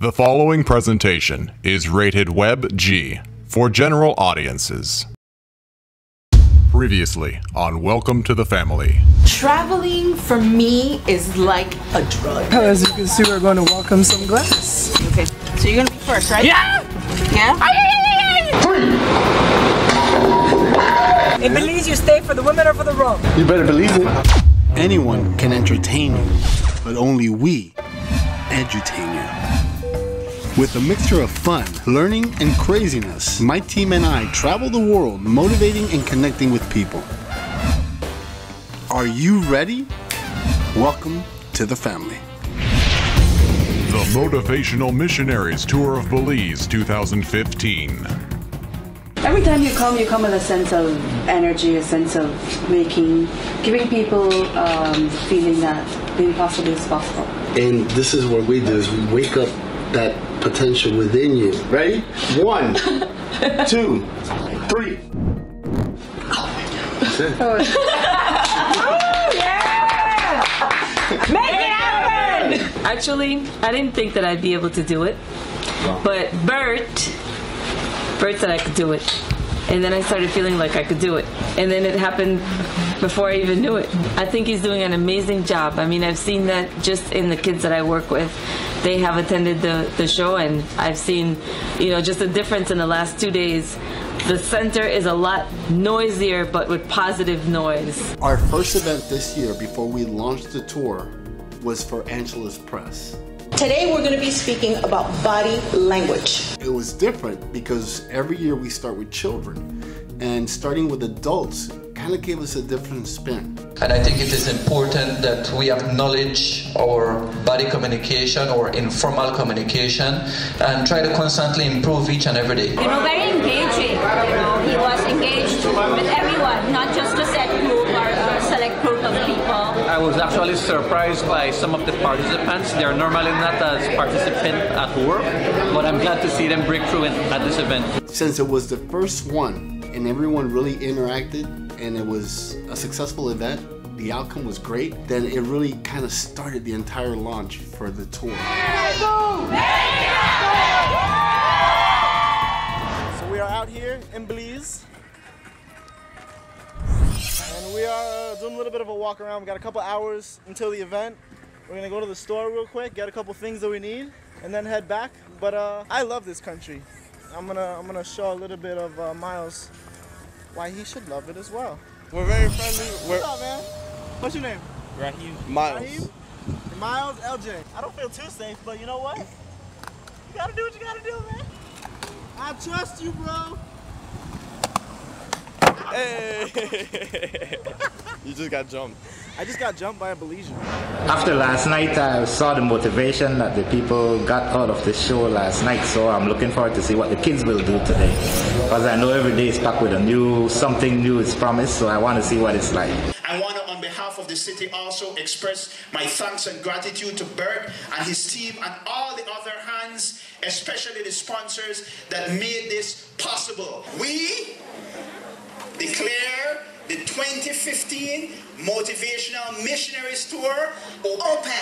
The following presentation is rated Web G for general audiences. Previously on Welcome to the Family. Traveling for me is like a drug. Oh, as you can see, we're going to welcome some glass. Okay, so you're gonna be first, right? Yeah! Yeah? In Belize, you stay for the women or for the rum? You better believe it. Anyone can entertain you, but only we edutain you. With a mixture of fun, learning, and craziness, my team and I travel the world motivating and connecting with people. Are you ready? Welcome to the family. The Motivational Missionaries Tour of Belize 2015. Every time you come, you come with a sense of energy, a sense of making, giving people um, feeling that the impossible is possible. And this is what we do is we wake up that potential within you. Ready? One, two, three. That's it. Actually, I didn't think that I'd be able to do it. But Bert, Bert said I could do it. And then I started feeling like I could do it. And then it happened before I even knew it. I think he's doing an amazing job. I mean, I've seen that just in the kids that I work with. They have attended the, the show, and I've seen, you know, just a difference in the last two days. The center is a lot noisier, but with positive noise. Our first event this year before we launched the tour was for Angelus Press. Today we're gonna be speaking about body language. It was different because every year we start with children, and starting with adults kind of gave us a different spin. And I think it is important that we acknowledge our body communication or informal communication and try to constantly improve each and every day. you know, very engaging. You know, he was engaged with everyone, not just a set group or a select group of people. I was actually surprised by some of the participants. They are normally not as participant at work, but I'm glad to see them break through at this event. Since it was the first one and everyone really interacted and it was a successful event, the outcome was great, then it really kind of started the entire launch for the tour. So we are out here in Belize. And we are uh, doing a little bit of a walk around. We got a couple hours until the event. We're gonna go to the store real quick, get a couple things that we need, and then head back. But uh, I love this country. I'm gonna I'm gonna show a little bit of uh, Myles why he should love it as well. We're very friendly. We're What's up, man? What's your name? Raheem Miles. Raheem? Myles LJ. I don't feel too safe, but you know what? You gotta do what you gotta do, man. I trust you, bro. Hey! you just got jumped. I just got jumped by a Belizean. After last night, I saw the motivation that the people got out of the show last night, so I'm looking forward to see what the kids will do today. Because I know every day is packed with a new, something new is promised, so I want to see what it's like. I want to, on behalf of the city, also express my thanks and gratitude to Bert and his team and all the other hands, especially the sponsors that made this possible. We declare the 2015 Motivational Missionaries Tour open.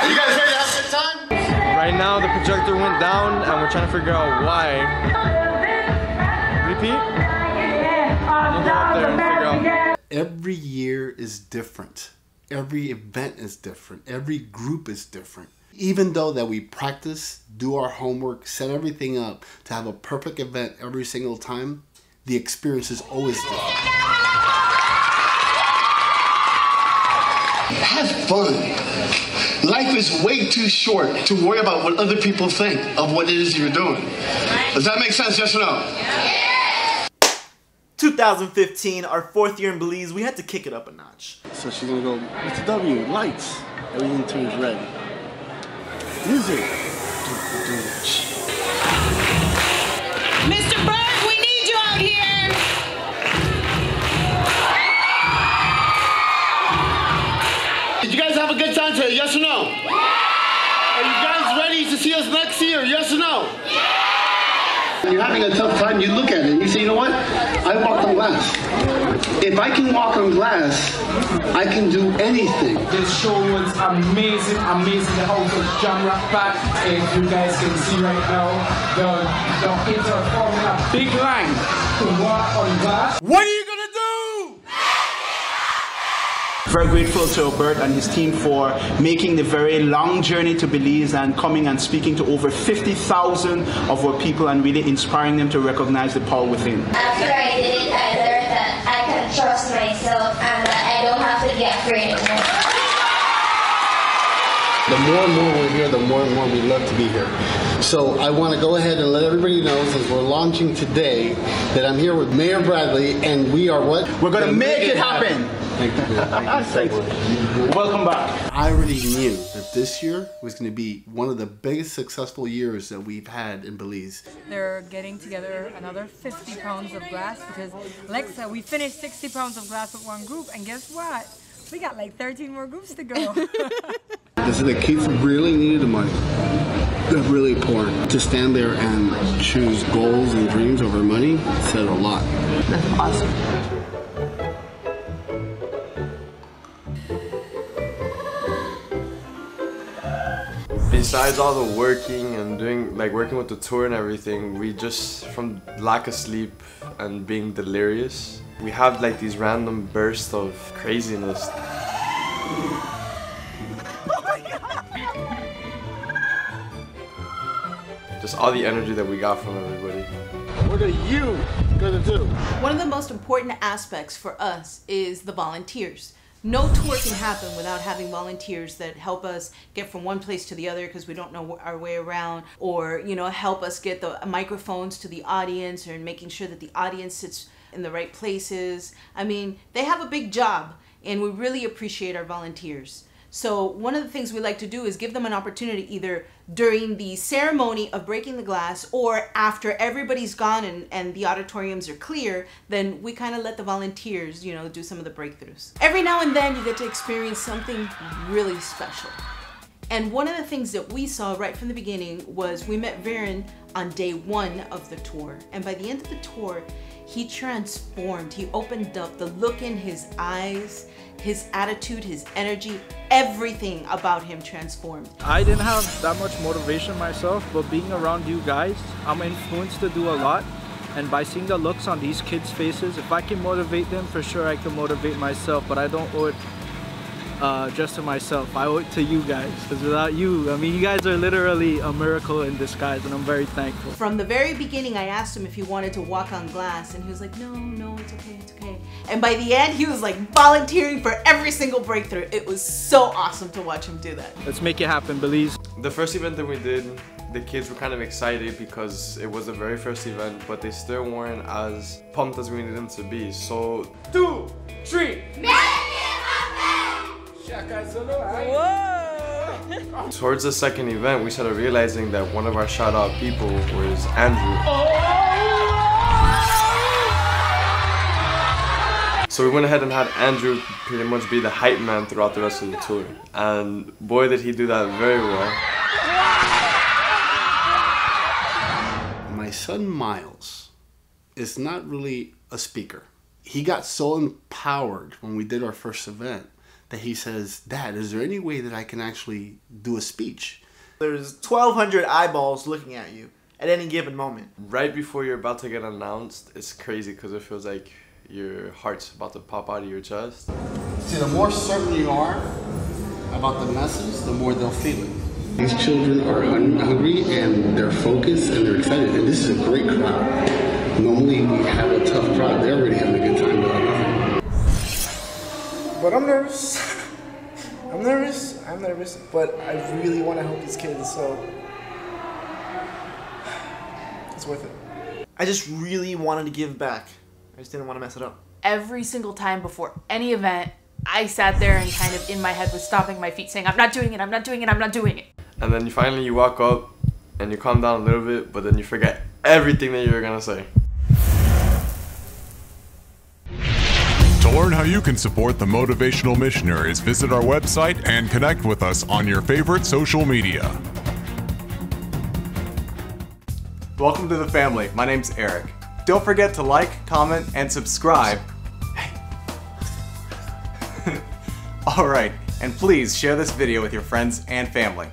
Are you guys ready to have a good time? Right now, the projector went down, and we're trying to figure out why. Repeat. We'll go up there and figure out. Every year is different. Every event is different. Every group is different. Even though that we practice, do our homework, set everything up to have a perfect event every single time, the experience is always different. Have fun. Life is way too short to worry about what other people think of what it is you're doing. Does that make sense, yes or no? 2015, our fourth year in Belize, we had to kick it up a notch. So she's gonna go, Mr. W, lights. Everything turns red. Music. Us next year, yes or no? When you're having a tough time, you look at it and you say, you know what? I walked on glass. If I can walk on glass, I can do anything. This show was amazing, amazing. The whole was jam packed. If you guys can see right now, the the kids are forming a big line to walk on glass. What are you gonna do? Very grateful to Bert and his team for making the very long journey to Belize and coming and speaking to over 50,000 of our people and really inspiring them to recognize the power within. After I did it, I learned that I can trust myself and that I don't have to get afraid anymore. The more and more we're here, the more and more we love to be here. So I want to go ahead and let everybody know, since we're launching today, that I'm here with Mayor Bradley, and we are what? We're going to make it happen. Thank you. Thank you. Welcome back. I already knew that this year was going to be one of the biggest successful years that we've had in Belize. They're getting together another 50 pounds of glass because, like I said, we finished 60 pounds of glass with one group, and guess what? We got like 13 more groups to go. This is the kids really needed the money. They're really poor. To stand there and choose goals and dreams over money said a lot. That's awesome. Besides all the working and doing, like working with the tour and everything, we just, from lack of sleep and being delirious, we have like these random bursts of craziness. Just all the energy that we got from everybody. What are you gonna do? One of the most important aspects for us is the volunteers. No tour can happen without having volunteers that help us get from one place to the other because we don't know our way around, or you know, help us get the microphones to the audience, or making sure that the audience sits in the right places. I mean, they have a big job, and we really appreciate our volunteers. So one of the things we like to do is give them an opportunity either during the ceremony of breaking the glass or after everybody's gone and, and the auditoriums are clear, then we kind of let the volunteers, you know, do some of the breakthroughs. Every now and then you get to experience something really special. And one of the things that we saw right from the beginning was we met Viren on day one of the tour. And by the end of the tour, he transformed. He opened up the look in his eyes, his attitude, his energy, everything about him transformed. I didn't have that much motivation myself, but being around you guys, I'm influenced to do a lot. And by seeing the looks on these kids' faces, if I can motivate them, for sure I can motivate myself. But I don't owe it uh, just to myself. I owe it to you guys. Because without you, I mean, you guys are literally a miracle in disguise, and I'm very thankful. From the very beginning, I asked him if he wanted to walk on glass, and he was like, no, no, it's okay, it's okay. And by the end, he was like volunteering for every single breakthrough. It was so awesome to watch him do that. Let's make it happen, Belize. The first event that we did, the kids were kind of excited because it was the very first event, but they still weren't as pumped as we needed them to be. So, Two, three. Towards the second event, we started realizing that one of our shout out people was Andrew. So we went ahead and had Andrew pretty much be the hype man throughout the rest of the tour. And boy did he do that very well. My son Myles is not really a speaker. He got so empowered when we did our first event that he says, Dad, is there any way that I can actually do a speech? There's 1,200 eyeballs looking at you at any given moment. Right before you're about to get announced, it's crazy because it feels like your heart's about to pop out of your chest. See, the more certain you are about the message, the more they'll feel it. These children are hun- hungry and they're focused and they're excited, and this is a great crowd. Normally, we have a tough crowd. They're already having a good time. But But I'm nervous. I'm nervous. I'm nervous. But I really want to help these kids, so it's worth it. I just really wanted to give back. I just didn't want to mess it up. Every single time before any event, I sat there and kind of in my head was stomping my feet saying, I'm not doing it, I'm not doing it, I'm not doing it. And then you finally you walk up and you calm down a little bit, but then you forget everything that you were gonna say. To learn how you can support the Motivational Missionaries, visit our website and connect with us on your favorite social media. Welcome to the family. My name's Eric. Don't forget to like, comment, and subscribe. Alright, and please share this video with your friends and family.